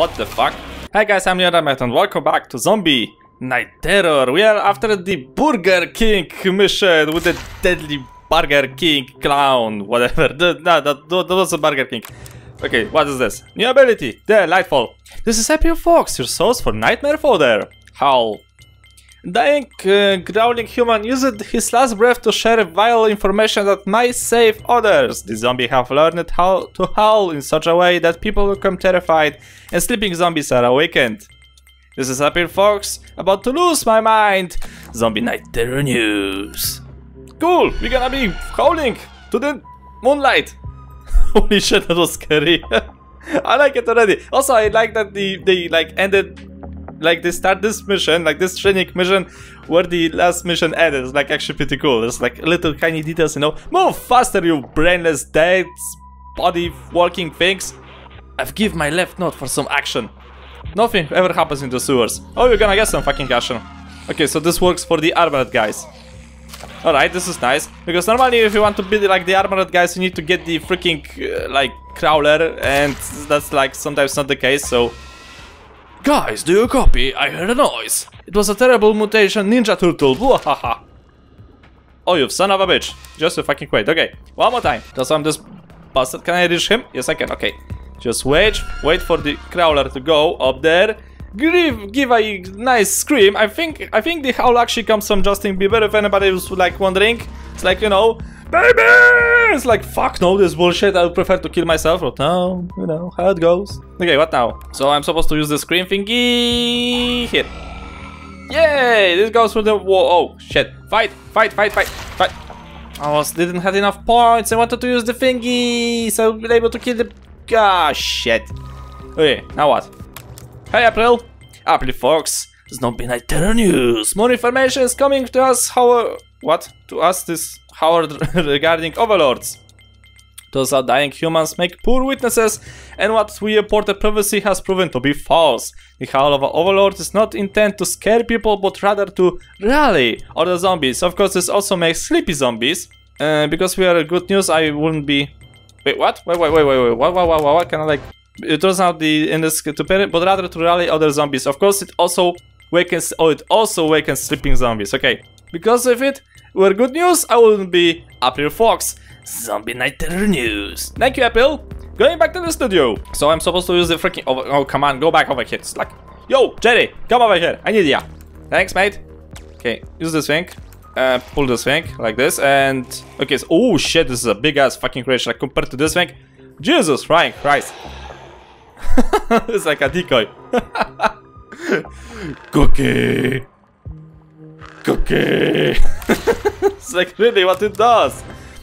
What the fuck? Hi guys, I'm Yoramet and welcome back to Zombie Night Terror. We are after the Burger King mission with the deadly Burger King clown, whatever. No, that, that was a Burger King. Okay, what is this? New ability, the Lightfall. This is April Fox, your source for nightmare fodder. Howl. Dying, uh, growling human used his last breath to share vile information that might save others. The zombie have learned how to howl in such a way that people become terrified and sleeping zombies are awakened. This is April Fox, about to lose my mind. Zombie Night Terror News. Cool, we're gonna be howling to the moonlight. Holy shit, that was scary. I like it already. Also, I like that the they like ended like they start this mission, like this training mission, where the last mission ended. It's like actually pretty cool. It's like little tiny details, you know. Move faster, you brainless, dead, body walking things. I've give my left note for some action. Nothing ever happens in the sewers. Oh, you're gonna get some fucking action. Okay, so this works for the armored guys. Alright, this is nice. Because normally if you want to be like the armored guys, you need to get the freaking, uh, like, crawler. And that's like sometimes not the case, so Guys, do you copy? I heard a noise. It was a terrible mutation ninja turtle. Wahaha. Oh, you son of a bitch. Just a fucking wait. Okay, one more time. Just I'm this bastard. Can I reach him? Yes, I can. Okay. Just wait. Wait for the crawler to go up there. Give, give a nice scream. I think I think the howl actually comes from Justin Bieber. If anybody was like wondering, it's like you know, baby. It's like fuck no, this bullshit. I would prefer to kill myself, but no, you know how it goes. Okay, what now? So I'm supposed to use the scream thingy here. Yay! This goes through the wall. Oh shit! Fight! Fight! Fight! Fight! Fight! I was didn't have enough points. I wanted to use the thingy, so I'll be able to kill the. Ah shit! Okay, now what? Hey April! April Fox! Zombie Night Terror News! More information is coming to us how... What? To us this Howard regarding overlords. Those are dying humans make poor witnesses, and what we reported previously has proven to be false. The Howl of Overlord is not intended to scare people, but rather to rally other zombies. Of course, this also makes sleepy zombies. Uh, because we are good news, I wouldn't be... Wait, what? Wait, wait, wait, wait, wait, what, what, what, what, what? Can I like it turns out the in this to parent, but rather to rally other zombies. Of course, it also wakens. Oh, it also wakens sleeping zombies. Okay, because of it, were good news. I wouldn't be April Fox. Zombie Night Terror News. Thank you, April. Going back to the studio. So I'm supposed to use the freaking. Oh, oh come on, go back over here. It's like, yo, Jerry, come over here. I need ya. Thanks, mate. Okay, use this thing. Uh, pull this thing like this, and okay. So, oh shit, this is a big ass fucking creature like, compared to this thing. Jesus, Christ. Christ. it's like a decoy. Cookie! Cookie! it's like really what it does.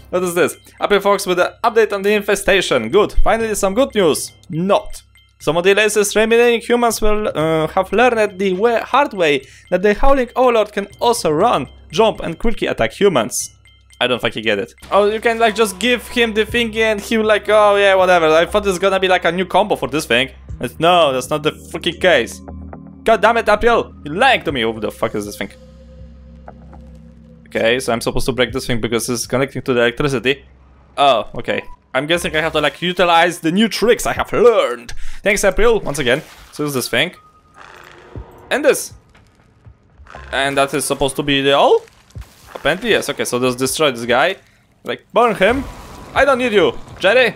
What is this? April Fox with an update on the infestation. Good. Finally some good news. Not. Some of the latest remaining humans will uh, have learned the way, hard way that the Howling Overlord can also run, jump and quickly attack humans. I don't fucking get it. Oh, you can like just give him the thingy and he will like, oh yeah, whatever. I thought it's gonna be like a new combo for this thing. But no, that's not the fucking case. God damn it, April! You're lying to me. Who the fuck is this thing? Okay, so I'm supposed to break this thing because it's connecting to the electricity. Oh, okay. I'm guessing I have to like utilize the new tricks I have learned. Thanks, April, once again. So use this thing. And this. And that is supposed to be the all? Apparently, yes. Okay, so just destroy this guy. Like, burn him. I don't need you, Jerry.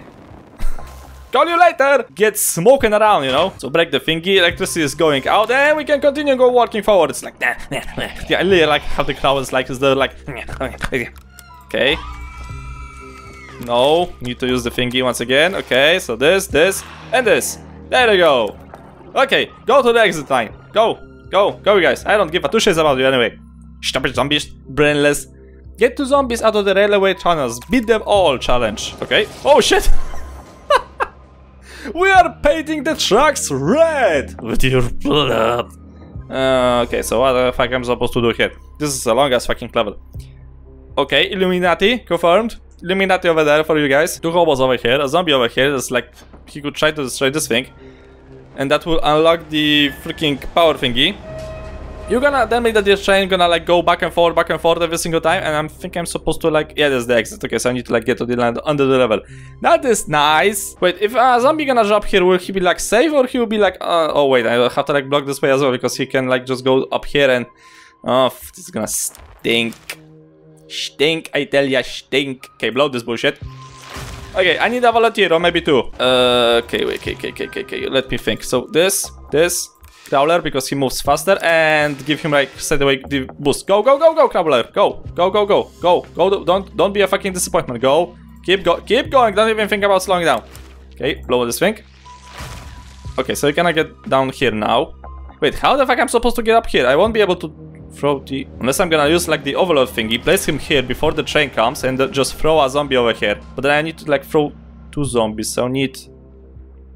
Call you later! Get smoking around, you know? So break the thingy, electricity is going out, and we can continue go walking forward. It's like, nah. Yeah, I really like how the crowd is like, is there like, okay. No, need to use the thingy once again. Okay, so this, this, and this. There we go. Okay, go to the exit line. Go, go, go, you guys. I don't give a two shits about you anyway. Stupid zombies, brainless. Get two zombies out of the railway tunnels. Beat them all challenge. Okay. Oh shit! We are painting the trucks red with your blood. Uh, okay, so what the fuck am I supposed to do here? This is the longest fucking level. Okay, Illuminati, confirmed. Illuminati over there for you guys. Two hobos over here, a zombie over here. It's like he could try to destroy this thing. And that will unlock the freaking power thingy. You're gonna tell me that your train gonna like go back and forth, back and forth every single time, and I'm think I'm supposed to like yeah, there's the exit. Okay, so I need to like get to the land under the level. That is nice. Wait, if a zombie gonna drop here, will he be like safe or he will be like uh, oh wait, I have to like block this way as well because he can like just go up here and oh this is gonna stink. Stink, I tell ya, stink. Okay, blow this bullshit. Okay, I need a volunteer or maybe two. Uh, okay, wait, okay, okay, okay, okay, okay. Let me think. So this, this, Crawler because he moves faster and give him like set away the boost. Go, go, go, go, Crawler. Go, go, go, go, go, go. Don't, don't be a fucking disappointment. Go. Keep go, keep going. Don't even think about slowing down. Okay, blow this thing. Okay, so you cannot get down here now. Wait, how the fuck I'm supposed to get up here? I won't be able to throw the... Unless I'm gonna use like the overlord thingy, place him here before the train comes and just throw a zombie over here. But then I need to like throw two zombies, so I need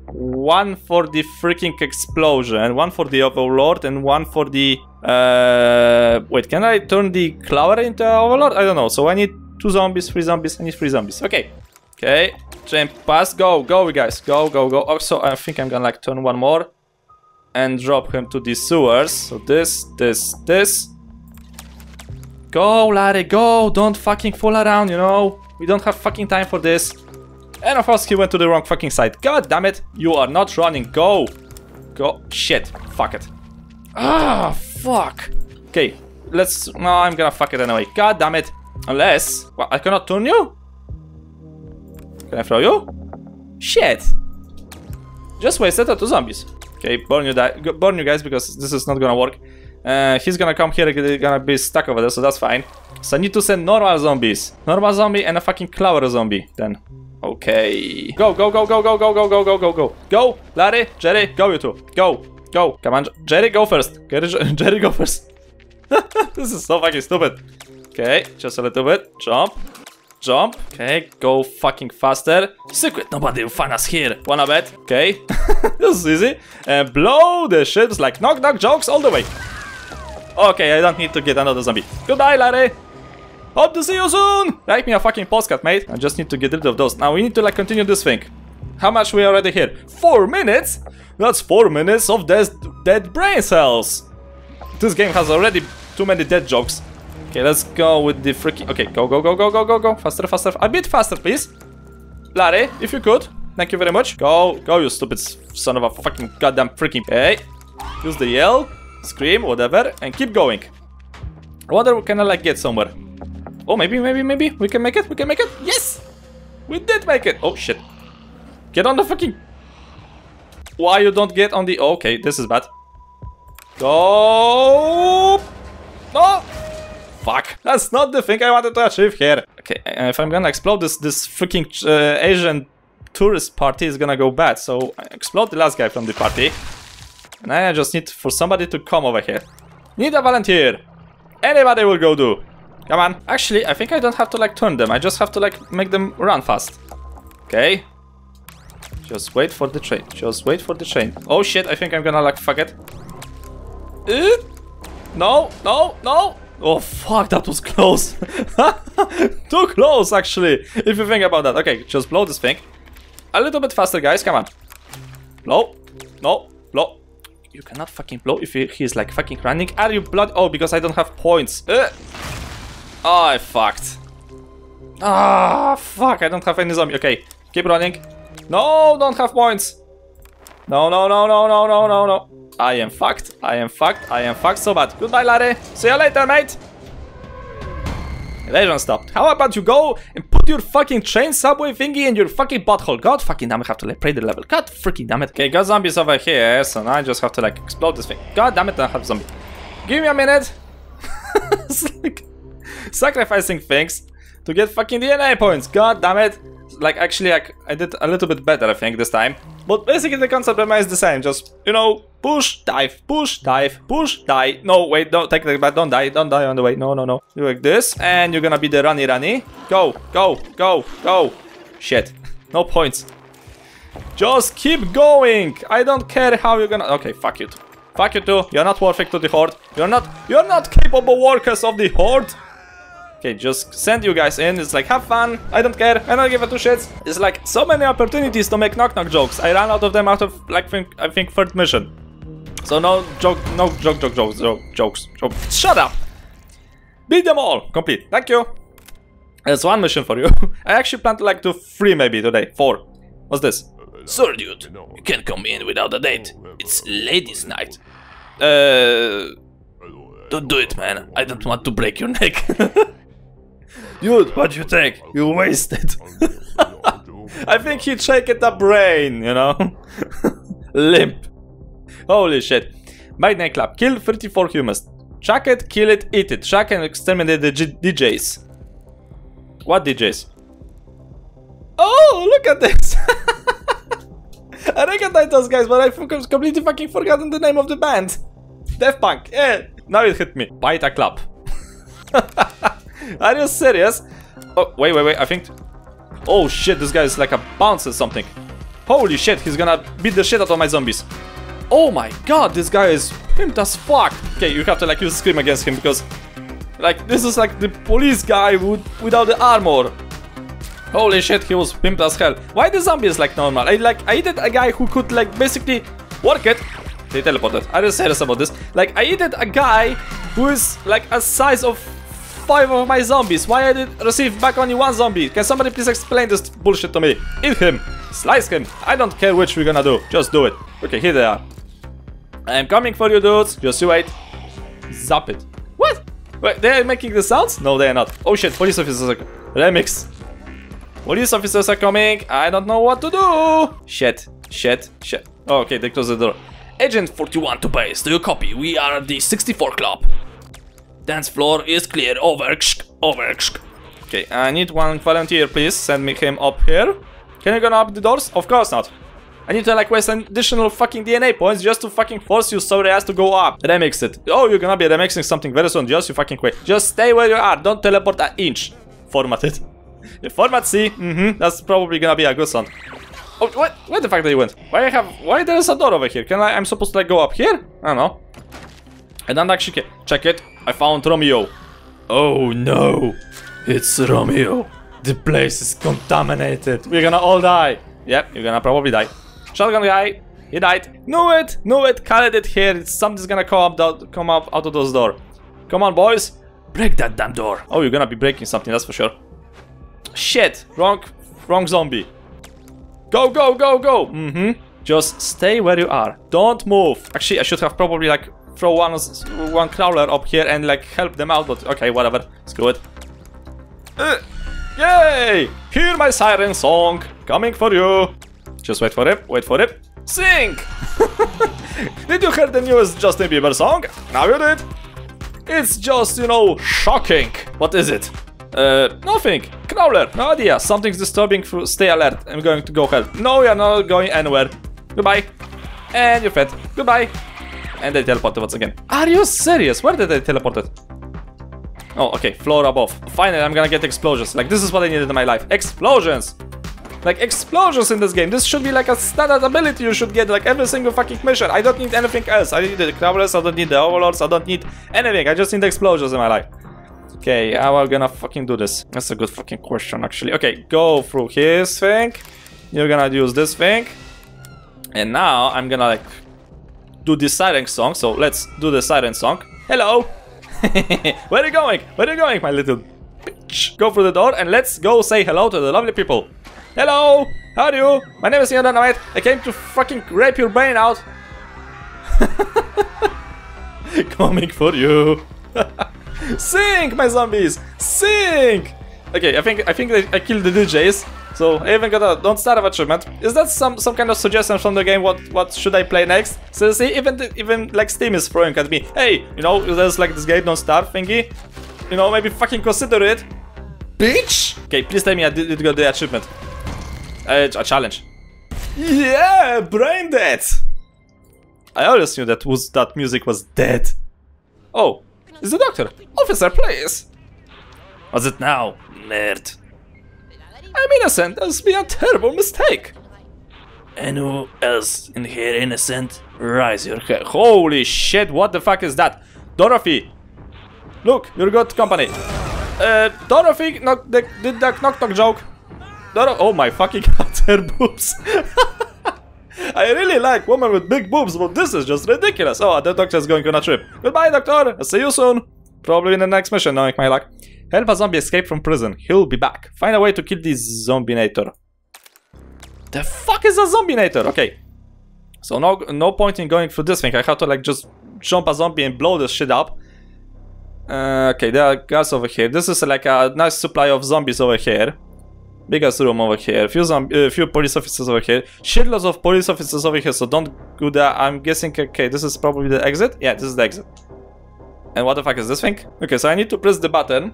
one for the freaking explosion, one for the overlord, and one for the... Uh, wait, can I turn the clover into overlord? I don't know, so I need two zombies, three zombies, I need three zombies. Okay. Okay, train pass, go, go guys, go, go, go. Also, I think I'm gonna like turn one more and drop him to the sewers. So this, this, this. Go, Larry, go! Don't fucking fool around, you know? We don't have fucking time for this. And of course he went to the wrong fucking side. God damn it. You are not running. Go. Go. Shit. Fuck it. Ah, fuck. Okay. Let's... No, I'm gonna fuck it anyway. God damn it. Unless... Well, I cannot turn you? Can I throw you? Shit. Just wasted two zombies. Okay, burn you, burn you guys because this is not gonna work. Uh, he's gonna come here, he's gonna be stuck over there, so that's fine. So I need to send normal zombies. Normal zombie and a fucking clover zombie then. Okay. Go, go, go, go, go, go, go, go, go, go, go. Go, Larry, Jerry, go you two. Go, go. Come on, Jerry, go first. Jerry, go first. this is so fucking stupid. Okay, just a little bit. Jump. Jump. Okay, go fucking faster. Secret, nobody will find us here. Wanna bet? Okay. this is easy. And blow the ships like knock knock jokes all the way. Okay, I don't need to get another zombie. Goodbye, Larry. Hope to see you soon! Write me a fucking postcard, mate. I just need to get rid of those. Now we need to like continue this thing. How much we already here? Four minutes? That's four minutes of dead, dead brain cells. This game has already too many dead jokes. Okay, let's go with the freaking... Okay, go, go, go, go, go, go, go. Faster, faster. A bit faster, please. Larry, if you could. Thank you very much. Go, go, you stupid son of a fucking goddamn freaking... Hey. Use the yell, scream, whatever, and keep going. I wonder can I like get somewhere. Oh, maybe, maybe, maybe. We can make it. We can make it. Yes! We did make it. Oh, shit. Get on the fucking... Why you don't get on the... Okay, this is bad. Go! No! Fuck. That's not the thing I wanted to achieve here. Okay, if I'm gonna explode this, this freaking uh, Asian tourist party is gonna go bad. So I explode the last guy from the party. And I just need for somebody to come over here. Need a volunteer. Anybody will go do. Come on. Actually, I think I don't have to like turn them. I just have to like make them run fast. Okay. Just wait for the train. Just wait for the train. Oh shit, I think I'm gonna like fuck it. Uh, no, no, no. Oh fuck, that was close. Too close actually, if you think about that. Okay, just blow this thing. A little bit faster, guys, come on. Blow. No, blow. You cannot fucking blow if he, he's like fucking running. Are you blood? Oh, because I don't have points. Uh. Oh, I fucked. Ah, oh, fuck, I don't have any zombie. Okay, keep running. No, don't have points. No, no, no, no, no, no, no, no. I am fucked. I am fucked. I am fucked so bad. Goodbye, Larry. See you later, mate. Evasion stopped. How about you go and put your fucking train subway thingy in your fucking butthole? God fucking damn it, I have to like play the level. God freaking damn it. Okay, got zombies over here, so now I just have to like explode this thing. God damn it, I have zombie. Give me a minute. it's like sacrificing things to get fucking DNA points. God damn it. Like, actually, I, I did a little bit better, I think, this time. But basically, the concept remains the same. Just, you know, push, dive, push, dive, push, die. No, wait, don't take that back. Don't die. Don't die on the way. No, no, no. You like this, and you're gonna be the runny runny. Go, go, go, go. Shit. No points. Just keep going. I don't care how you're gonna... Okay, fuck you. Fuck you too. You're not worth it to the Horde. You're not... You're not capable workers of the Horde. Okay, just send you guys in. It's like, have fun. I don't care. I don't give a two shits. It's like so many opportunities to make knock knock jokes. I ran out of them out of like think I think third mission. So no joke, no joke, joke, joke, joke, jokes, joke. Shut up! Beat them all! Complete. Thank you. There's one mission for you. I actually plan to like do three maybe today. Four. What's this? Sorry, dude. You can't come in without a date. It's ladies' night. Uh, Don't do it, man. I don't want to break your neck. dude, what you think? You wasted. I think he shaked the brain, you know? Limp. Holy shit. Midnight Club. Kill 34 humans. Track it, kill it, eat it. Track and exterminate the G DJs. What DJs? Oh, look at this! I recognize those guys, but I completely fucking forgotten the name of the band. Daft Punk, yeah. Now it hit me. Bite a club. Are you serious? Oh, wait, wait, wait, I think... Oh shit, this guy is like a bounce or something. Holy shit, he's gonna beat the shit out of my zombies. Oh my god, this guy is pimped as fuck. Okay, you have to like use scream against him because... Like, this is like the police guy with, without the armor. Holy shit, he was pimped as hell. Why the zombies like normal? I like, I did a guy who could like basically work it. They teleported. Are you serious about this? Like, I did a guy who is like a size of five of my zombies. Why I did receive back only one zombie? Can somebody please explain this bullshit to me? Eat him. Slice him. I don't care which we're gonna do. Just do it. Okay, here they are. I am coming for you, dudes. Just you wait. Zap it. What? Wait, they're making the sounds? No, they're not. Oh shit, police officers are... Remix. Police officers are coming. I don't know what to do. Shit, shit, shit. Oh, okay, they close the door. Agent 41 to base. Do you copy? We are the 64 Club. Dance floor is clear. Over. Over. Okay, I need one volunteer, please. Send me him up here. Can you gonna up the doors? Of course not. I need to like waste an additional fucking DNA points just to fucking force you sorry ass to go up. Remix it. Oh, you're gonna be remixing something very soon. Just you fucking wait. Just stay where you are. Don't teleport an inch. Format it. Format C. Mm-hmm. That's probably gonna be a good sound. Oh, what? Where the fuck did you went? Why I have? Why there is a door over here? Can I? I'm supposed to like go up here? I don't know. I don't actually. Check it. I found Romeo. Oh no, it's Romeo. The place is contaminated. We're gonna all die. Yep, you're gonna probably die. Shotgun guy, he died. Knew it, knew it. Carried it here. Something's gonna come up, the, come up out of those door. Come on, boys. Break that damn door. Oh, you're gonna be breaking something. That's for sure. Shit, wrong, wrong zombie. Go, go, go, go. Mm-hmm. Just stay where you are. Don't move. Actually, I should have probably like throw one one crawler up here and like help them out. But okay, whatever. Screw it. Uh, yay! Hear my siren song coming for you. Just wait for it. Wait for it. Sing! did you hear the newest Justin Bieber song? Now you did. It's just, you know, shocking. What is it? Uh, nothing. Crawler, no idea. Something's disturbing. Stay alert. I'm going to go help. No, you're not going anywhere. Goodbye. And you're fed. Goodbye. And they teleported once again. Are you serious? Where did they teleport it? Oh, okay. Floor above. Finally, I'm gonna get explosions. Like, this is what I needed in my life. Explosions! Like, explosions in this game. This should be like a standard ability you should get, like, every single fucking mission. I don't need anything else. I need the crawlers, I don't need the overlords, I don't need anything. I just need explosions in my life. Okay, how am I gonna fucking do this? That's a good fucking question, actually. Okay, go through his thing. You're gonna use this thing. And now I'm gonna, like, do the siren song. So let's do the siren song. Hello! Where are you going? Where are you going, my little bitch? Go through the door and let's go say hello to the lovely people. Hello! How are you? My name is Ian Dynamite. I came to fucking rape your brain out. Coming for you. Sing, my zombies! Sing! Okay, I think I think I killed the DJs. So I even got a don't starve achievement. Is that some some kind of suggestion from the game? What what should I play next? So see, even even like Steam is throwing at me. Hey, you know, there's like this game don't starve thingy. You know, maybe fucking consider it, bitch. Okay, please tell me I did, did get the achievement. Uh, a challenge. Yeah, brain dead. I always knew that was that music was dead. Oh, it's the doctor. Officer, please. What's it now, nerd? I'm innocent. That's been a terrible mistake. Anyone else in here innocent? Rise your head. Holy shit, what the fuck is that? Dorothy! Look, you're good company. Uh, Dorothy knock, the, did that knock knock joke. Doro oh my fucking god, her boobs. I really like women with big boobs, but this is just ridiculous. Oh, the doctor's going on a trip. Goodbye, doctor. I'll see you soon. Probably in the next mission, knowing my luck. Help a zombie escape from prison. He'll be back. Find a way to kill this zombinator. The fuck is a zombinator? Okay. So no no point in going through this thing. I have to like just jump a zombie and blow this shit up. Uh, okay, there are guys over here. This is like a nice supply of zombies over here. Biggest room over here. Few zombie, uh, few police officers over here. Shitloads of police officers over here. So don't go there. I'm guessing. Okay, this is probably the exit. Yeah, this is the exit. And what the fuck is this thing? Okay, so I need to press the button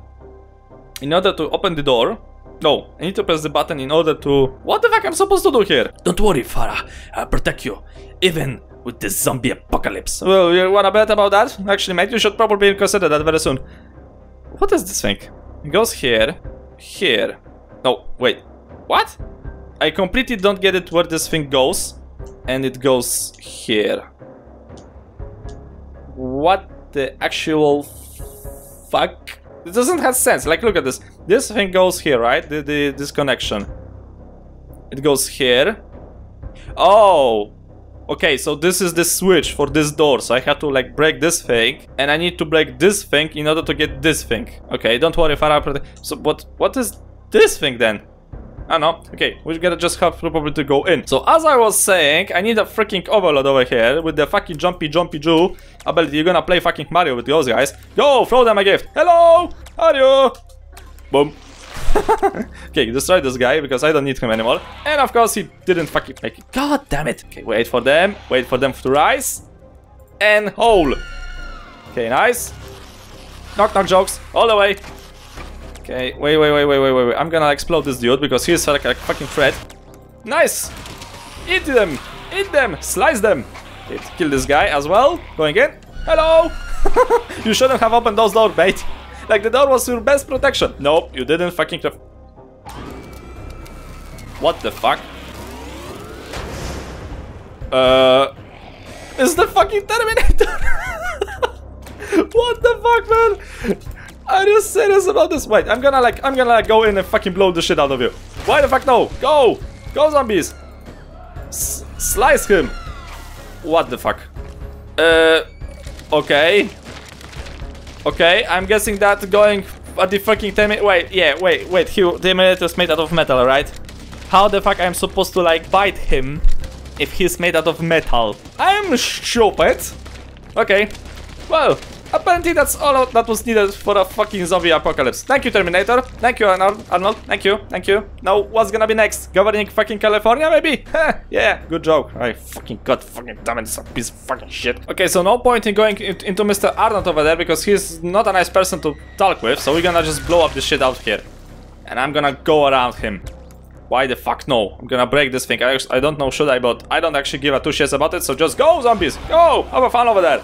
in order to open the door. No, I need to press the button in order to... What the fuck am I'm supposed to do here? Don't worry, Sarah. I'll protect you. Even with the zombie apocalypse. Well, you wanna bet about that? Actually, mate, you should probably consider that very soon. What is this thing? It goes here, here. No, wait. What? I completely don't get it where this thing goes. And it goes here. What the actual fuck? It doesn't have sense. Like, look at this. This thing goes here, right? The, the, this connection. It goes here. Oh! Okay, so this is the switch for this door. So I have to, like, break this thing. And I need to break this thing in order to get this thing. Okay, don't worry, Sarah. So what, what is this thing then? I know. Okay, we gotta just have probably to go in. So as I was saying, I need a freaking overlord over here with the fucking jumpy jumpy Jew ability. You're gonna play fucking Mario with those guys. Go, throw them a gift. Hello, how are you? Boom. okay, destroy this guy because I don't need him anymore. And of course he didn't fucking make it. God damn it. Okay, wait for them. Wait for them to rise. And hole. Okay, nice. Knock knock jokes all the way. Okay, wait, wait, wait, wait, wait, wait, wait. I'm gonna explode this dude because he's like a fucking threat. Nice! Eat them! Eat them! Slice them! Okay, kill this guy as well. Going in. Hello! you shouldn't have opened those doors, mate. Like, the door was your best protection. Nope, you didn't fucking... What the fuck? Uh... Is the fucking Terminator? what the fuck, man? Are you serious about this? Wait, I'm gonna like, I'm gonna like go in and fucking blow the shit out of you. Why the fuck no? Go! Go zombies! S slice him! What the fuck? Uh, okay. Okay, I'm guessing that going at the fucking Terminator- wait, yeah, wait, wait, he, Terminator is made out of metal, right? How the fuck I'm supposed to like bite him if he's made out of metal? I'm stupid. Okay, well, Apparently that's all that was needed for a fucking zombie apocalypse. Thank you, Terminator. Thank you, Arnold. Arnold. Thank you. Thank you. Now, what's gonna be next? Governing fucking California, maybe? yeah, good joke. I fucking god fucking damn it, it's a piece of fucking shit. Okay, so no point in going into Mr. Arnold over there because he's not a nice person to talk with, so we're gonna just blow up this shit out here. And I'm gonna go around him. Why the fuck no? I'm gonna break this thing. I, I don't know should I, but I don't actually give a two shits about it, so just go, zombies! Go! Have a fun over there!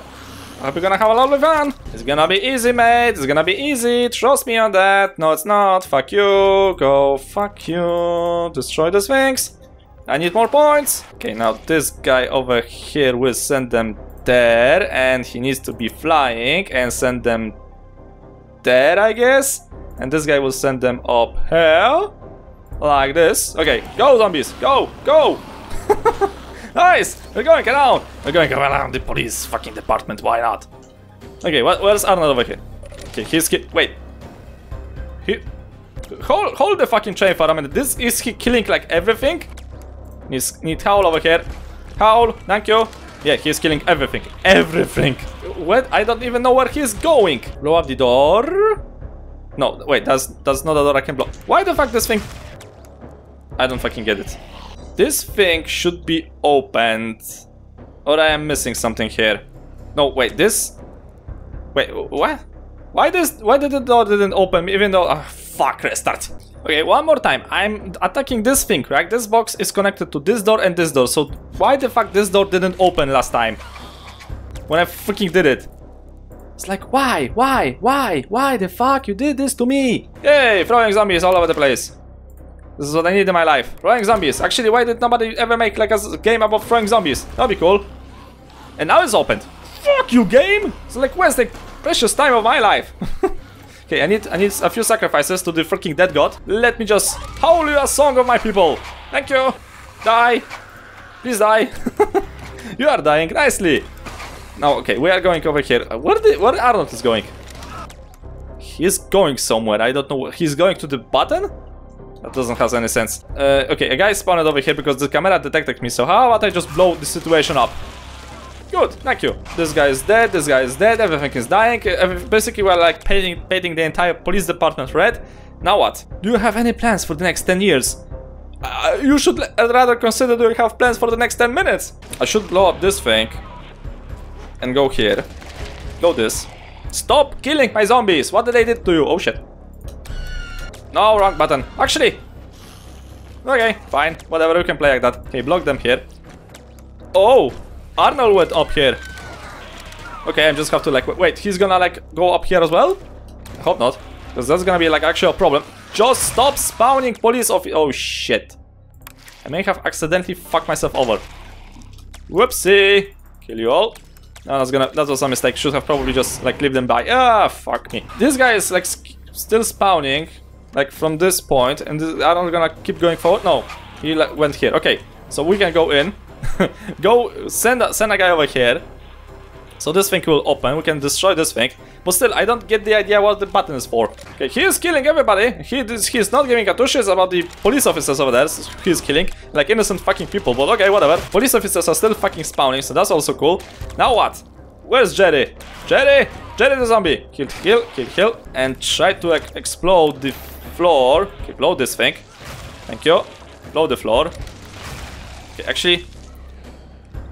Hope you're gonna have a lovely fun. It's gonna be easy, mate. It's gonna be easy. Trust me on that. No, it's not. Fuck you. Go. Fuck you. Destroy the Sphinx. I need more points. Okay, now this guy over here will send them there. And he needs to be flying and send them there, I guess. And this guy will send them up here. Like this. Okay, go zombies. Go. Go. Nice! We're going around! We're going around the police fucking department, why not? Okay, where's Arnold over here? Okay, he's... Wait. He... Hold, hold the fucking train for a minute. This is he killing like everything? Needs, need Howl over here. Howl, thank you. Yeah, he's killing everything. Everything. What? I don't even know where he's going. Blow up the door. No, wait, that's that's not a door I can blow. Why the fuck this thing? I don't fucking get it. This thing should be opened. Or I am missing something here. No, wait, this... Wait, what? Why this? Why did the door didn't open even though... Oh, fuck, restart. Okay, one more time. I'm attacking this thing, right? This box is connected to this door and this door. So why the fuck this door didn't open last time? When I freaking did it. It's like, why? Why? Why? Why the fuck you did this to me? Hey, throwing zombies all over the place. This is what I need in my life. Throwing zombies. Actually, why did nobody ever make like a game about throwing zombies? That'd be cool. And now it's opened. Fuck you, game! It's like, where's the precious time of my life? okay, I need I need a few sacrifices to the freaking dead god. Let me just howl you a song of my people. Thank you. Die. Please die. you are dying nicely. Now, okay, we are going over here. Uh, where, the, where Arnold is going? He's going somewhere. I don't know. He's going to the button? That doesn't have any sense. Uh, okay, a guy spawned over here because the camera detected me. So how about I just blow the situation up? Good, thank you. This guy is dead, this guy is dead, everything is dying. Uh, basically, we're like painting, painting the entire police department red. Now what? Do you have any plans for the next 10 years? Uh, you should rather consider do you have plans for the next 10 minutes. I should blow up this thing. And go here. Go this. Stop killing my zombies! What did they did to you? Oh shit. No, wrong button. Actually. Okay, fine. Whatever, we can play like that. Okay, block them here. Oh! Arnold went up here. Okay, I just have to like... Wait, he's gonna like go up here as well? I hope not. Because that's gonna be like actual problem. Just stop spawning police of... Oh shit. I may have accidentally fucked myself over. Whoopsie. Kill you all. No, that's gonna... That was a mistake. Should have probably just like leave them by. Ah, fuck me. This guy is like still spawning. Like from this. And this, I'm gonna keep going forward. No. He went here. Okay. So we can go in. go send a, send a guy over here. So this thing will open, we can destroy this thing. But still, I don't get the idea what the button is for. Okay, he is killing everybody. He is, he is not giving a two shits about the police officers over there. He is killing, like innocent fucking people. But okay, whatever. Police officers are still fucking spawning, so that's also cool. Now what? Where's Jerry? Jerry! Jerry the zombie! Kill, kill, kill, kill. And try to like, explode the floor. Okay, blow this thing. Thank you. Blow the floor. Okay, actually...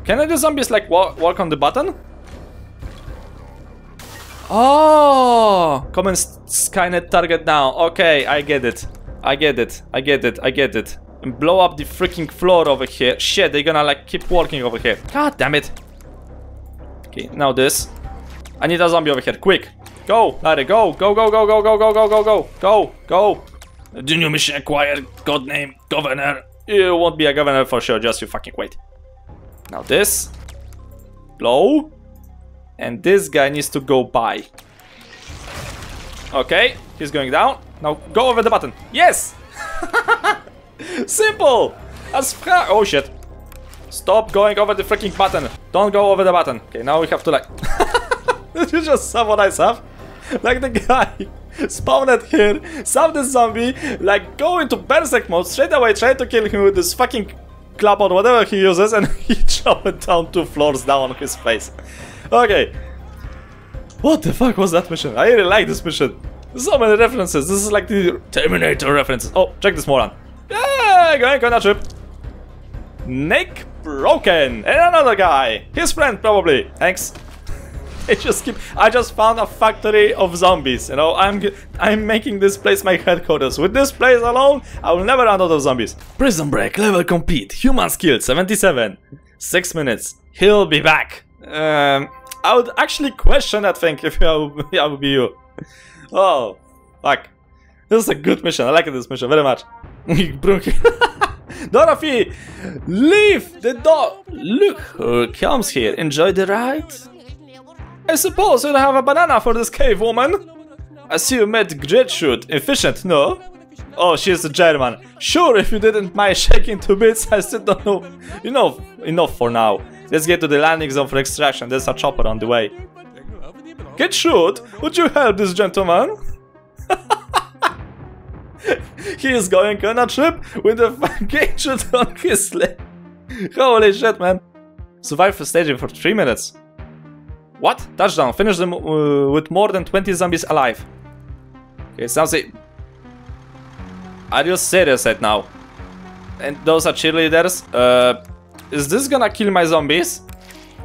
Can the zombies like walk, walk on the button? Oh, common Skynet target now. Okay, I get it. I get it. I get it. I get it. And blow up the freaking floor over here. Shit, they're gonna like keep walking over here. God damn it. Okay, now this. I need a zombie over here. Quick. Go, Larry, go. Go, go, go, go, go, go, go, go, go. Go, go. The new mission acquired. god name, Governor. You won't be a governor for sure. Just you fucking wait. Now this. Blow. And this guy needs to go by. Okay, he's going down. Now go over the button. Yes! Simple! As Oh shit. Stop going over the freaking button. Don't go over the button. Okay, now we have to like... Did you just sabotage stuff? Like the guy spawned here, saw the zombie, like go into berserk mode, straight away try to kill him with this fucking club or whatever he uses and he jumped down two floors down on his face. Okay. What the fuck was that mission? I really like this mission. So many references. This is like the Terminator references. Oh, check this moron. Yeah, going on a trip. Nick Broken and another guy. His friend probably. Thanks. I just keep. I just found a factory of zombies. You know, I'm I'm making this place my headquarters. With this place alone, I will never run out of zombies. Prison break level complete. Human skill 77. Six minutes. He'll be back. Um, I would actually question that thing if I I would be you. Oh, fuck. This is a good mission. I like this mission very much. Dorothy, leave the door. Look who comes here. Enjoy the ride. I suppose you'll have a banana for this cave woman. I see you met Gertrude. Efficient, no? Oh, she's a German. Sure, if you didn't mind shaking to bits, I still don't know. Know, enough for now. Let's get to the landing zone for extraction. There's a chopper on the way. Shoot! Would you help this gentleman? he is going on a trip with a shoot on his leg. Holy shit, man. Survive the staging for 3 minutes. What? Touchdown. Finish them uh, with more than 20 zombies alive. Okay, sounds like... Are you serious right now? And those are cheerleaders? Uh... Is this gonna kill my zombies?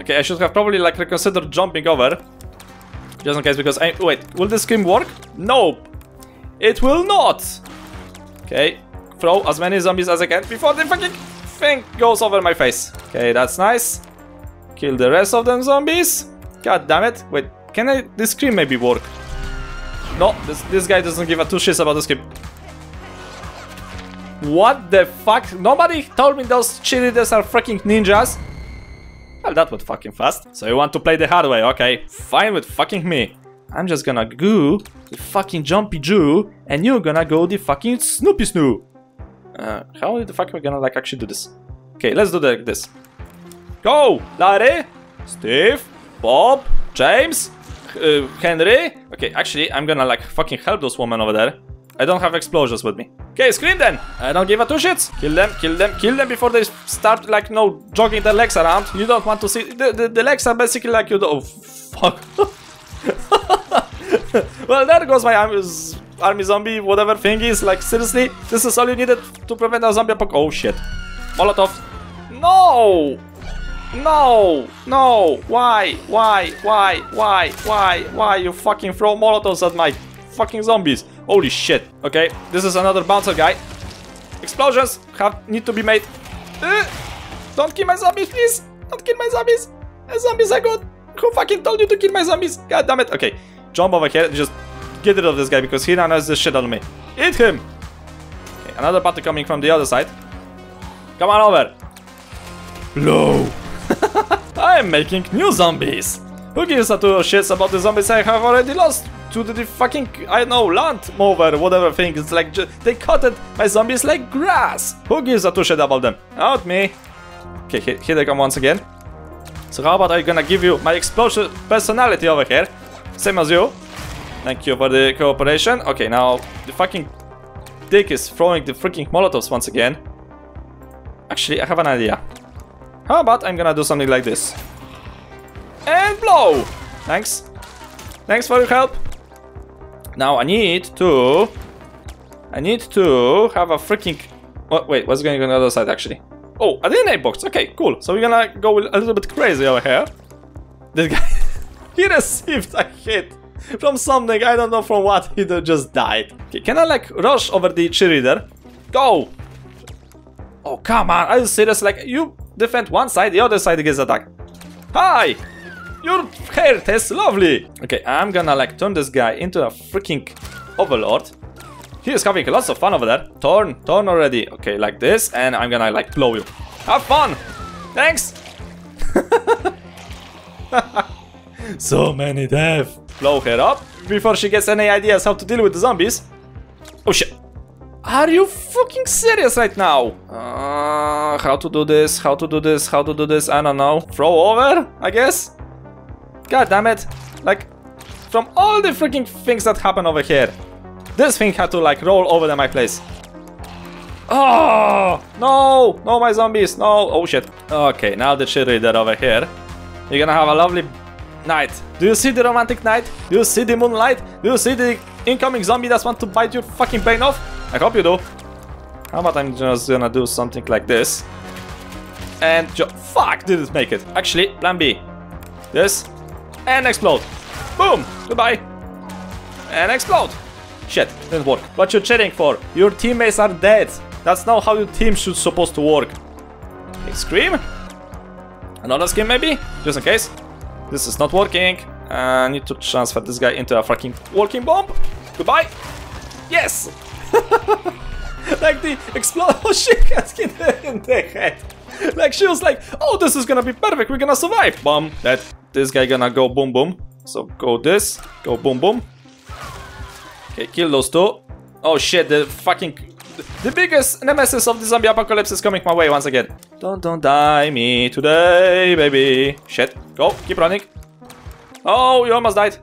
Okay, I should have probably like reconsidered jumping over. Just in case, because I... Wait, will this scheme work? Nope. It will not. Okay, throw as many zombies as I can before the fucking thing goes over my face. Okay, that's nice. Kill the rest of them zombies. God damn it. Wait, can I... This scream maybe work? No, this, this guy doesn't give a two shits about the scream. What the fuck? Nobody told me those cheerleaders are freaking ninjas. Well, that was fucking fast. So you want to play the hard way, okay. Fine with fucking me. I'm just gonna go the fucking Jumpy Jew, and you're gonna go the fucking Snoopy Snoo. Uh, how the fuck are we gonna like actually do this? Okay, let's do like this. Go! Larry, Steve, Bob, James, uh, Henry. Okay, actually, I'm gonna like fucking help those women over there. I don't have explosions with me. Okay, scream then! I don't give a two shits. Kill them, kill them, kill them before they start like, no, jogging their legs around. You don't want to see... The, the, the legs are basically like you do... Oh, fuck. well, there goes my army, army zombie, whatever thing is. Like, seriously? This is all you needed to prevent a zombie apocalypse? Oh, shit. Molotov. No! No! No! Why? Why? Why? Why? Why? Why you fucking throw molotovs at my fucking zombies? Holy shit. Okay, this is another bouncer guy. Explosions have need to be made. Uh, don't kill my zombies, please! Don't kill my zombies! Zombies are good! Who fucking told you to kill my zombies? God damn it. Okay, jump over here and just get rid of this guy because he now knows the shit of me. Eat him! Okay, another party coming from the other side. Come on over. Blow! I'm making new zombies! Who gives a two shits about the zombies I have already lost to the, the fucking, I know, land mover, whatever thing. It's like, they cut it, my zombies like grass! Who gives a two shit about them? Not me! Okay, here, here they come once again. So how about I gonna give you my explosion personality over here? Same as you. Thank you for the cooperation. Okay, now the fucking dick is throwing the freaking molotovs once again. Actually, I have an idea. How about I'm gonna do something like this? And blow! Thanks. Thanks for your help. Now I need to... I need to have a freaking... Oh, wait, what's going on the other side actually? Oh, a DNA box. Okay, cool. So we're gonna go a little bit crazy over here. This guy... he received a hit from something. I don't know from what. He just died. Okay, can I like rush over the cheerleader? Go! Oh, come on. Are you serious? Like, you defend one side, the other side gets attacked. Hi! Your hair tastes lovely! Okay, I'm gonna like turn this guy into a freaking overlord. He is having lots of fun over there. Turn, turn already. Okay, like this, and I'm gonna like blow you. Have fun! Thanks! so many death. Blow her up before she gets any ideas how to deal with the zombies. Oh shit. Are you fucking serious right now? Uh, how to do this, how to do this, how to do this, I don't know. Throw over, I guess? God damn it. Like, from all the freaking things that happen over here, this thing had to like roll over to my place. Oh, no, no my zombies, no, oh shit. Okay, now the cheerleader over here. You're gonna have a lovely night. Do you see the romantic night? Do you see the moonlight? Do you see the incoming zombie that want to bite your fucking brain off? I hope you do. How about I'm just gonna do something like this? And fuck, didn't make it. Actually, plan B. This. And explode. Boom. Goodbye. And explode. Shit, didn't work. What you cheating for? Your teammates are dead. That's not how your team should supposed to work. Scream. Another scream maybe? Just in case. This is not working. I need to transfer this guy into a fucking walking bomb. Goodbye. Yes. like the shit! Gets hit in the head. Like she was like, "Oh, this is gonna be perfect. We're gonna survive." Bomb. That this guy gonna go boom boom. So go this. Go boom boom. Okay, kill those two. Oh shit! The fucking the biggest nemesis of the zombie apocalypse is coming my way once again. Don't don't die me today, baby. Shit. Go. Keep running. Oh, you almost died.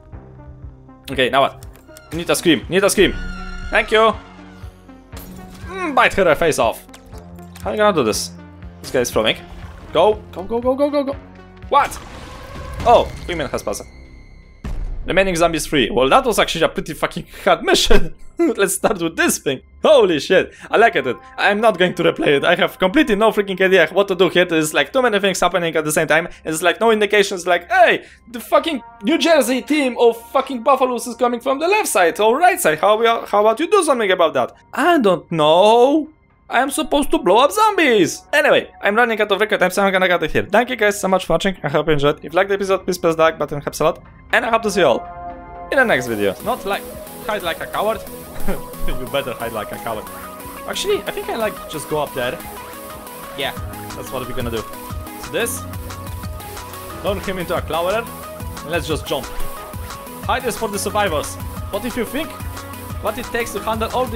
Okay, now what? Need a scream. Need a scream. Thank you. Mm, bite her face off. How are you gonna do this? This guy is throwing. Go. Go, go, go, go, go, go. What? Oh, women has passed. Remaining zombies free. Well, that was actually a pretty fucking hard mission. Let's start with this thing. Holy shit. I like it. I'm not going to replay it. I have completely no freaking idea what to do here. There's like too many things happening at the same time. It's like no indications like, hey, the fucking New Jersey team of fucking Buffaloes is coming from the left side or right side. How, we how about you do something about that? I don't know. I am supposed to blow up zombies! Anyway, I'm running out of record time, so I'm gonna cut it here. Thank you guys so much for watching, I hope you enjoyed. If you liked the episode, please press the like button, helps a lot. And I hope to see you all in the next video. Not like, hide like a coward. you better hide like a coward. Actually, I think I like just go up there. Yeah, that's what we're gonna do. So this, turn him into a clower, and let's just jump. Hide is for the survivors. What if you think what it takes to handle all the